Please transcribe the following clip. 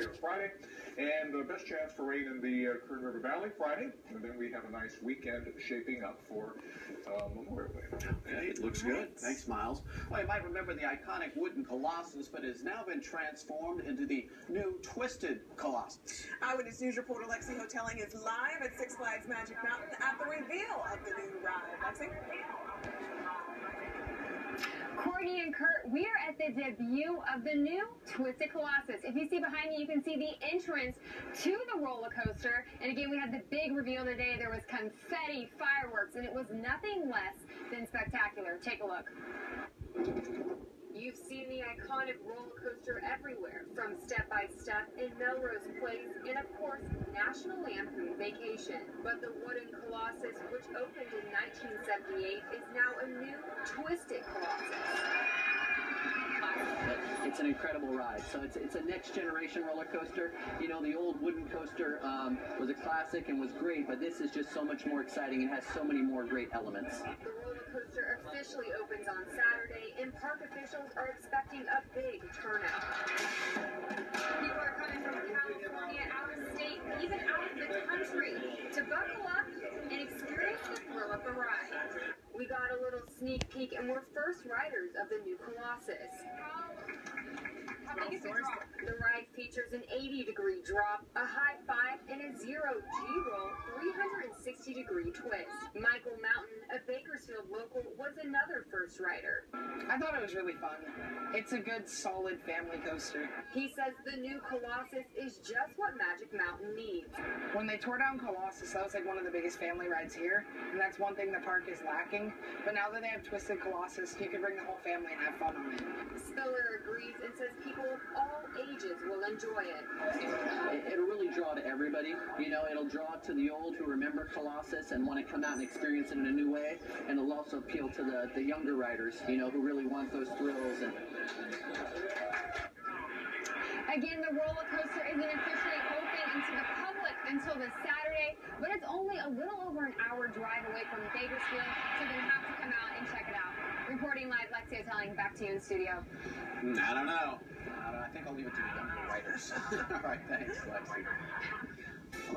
Thursday or Friday. And the best chance for rain in the uh, Kern River Valley Friday. And then we have a nice weekend shaping up for uh, Memorial Day. Okay, it looks good. Thanks, Miles. Well, you might remember the iconic wooden Colossus, but it has now been transformed into the new Twisted Colossus. Eyewitness News reporter Lexi Hotelling is live at Six Flags Magic Mountain at the reveal of the new ride. Lexi? Courtney and Kurt, we are at the debut of the new Twisted Colossus. If you see behind me, you can see the entrance to the roller coaster. And again, we had the big reveal today. There was confetti, fireworks, and it was nothing less than spectacular. Take a look. You've seen the iconic roller coaster everywhere, from Step by Step in Melrose Place, and of course, National Lampoon Vacation. But the wooden Colossus, which opened in 1978, is now a new twisted Colossus. It's an incredible ride. So it's, it's a next generation roller coaster. You know, the old wooden coaster um, was a classic and was great, but this is just so much more exciting and has so many more great elements. The roller coaster officially opens on Saturday, and park officials are expecting a big turnout. Buckle up and experience the thrill of the ride. We got a little sneak peek, and we're first riders of the new Colossus. The ride features an 80 degree drop, a high five, and a zero G roll 360 degree twist. Michael Mountain, a Bakersfield local, was another first rider. I thought it was really fun. It's a good, solid family coaster. He says the new Colossus is just what Magic Mountain needs. When they tore down Colossus, that was like one of the biggest family rides here, and that's one thing the park is lacking. But now that they have Twisted Colossus, you can bring the whole family and have fun on it. Spiller agrees and says people of all ages will enjoy it. It, it'll really draw to everybody. You know, it'll draw to the old who remember Colossus and want to come out and experience it in a new way, and it'll also appeal to the, the younger riders, you know, who really want those thrills and Again, the roller coaster isn't officially open into the public until this Saturday, but it's only a little over an hour drive away from Bakersfield, so you're going to have to come out and check live, telling back to you in studio. Hmm, I don't know. I, don't, I think I'll leave it to the younger writers. All right, thanks, Lexi.